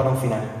para un final.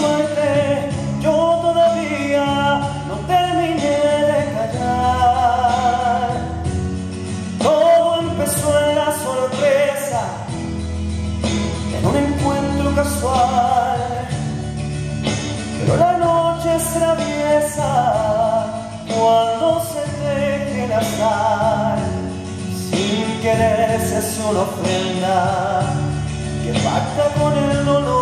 pero la noche es traviesa cuando se deje el azar quererse es una ofrenda que pacta con el dolor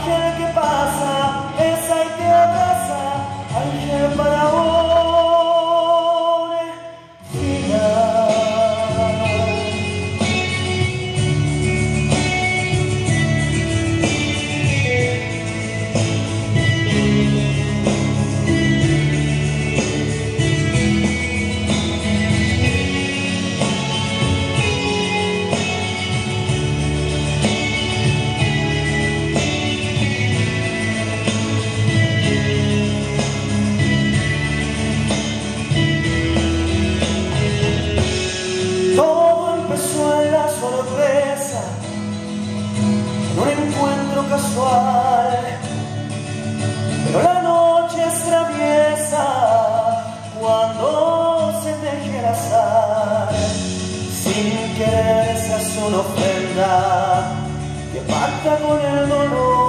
ángel que pasa, esa y te abraza, ángel para pero la noche es traviesa cuando se deje el azar, sin querer se hace una ofrenda que pacta con el dolor,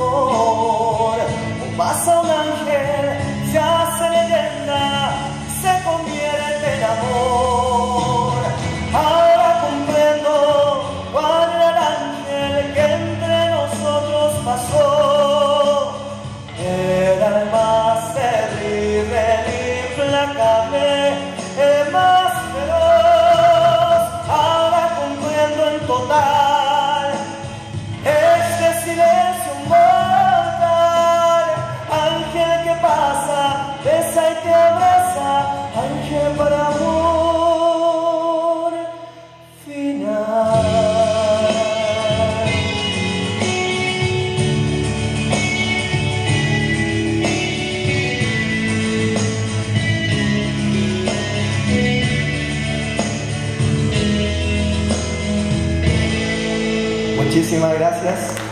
el Muchísimas gracias.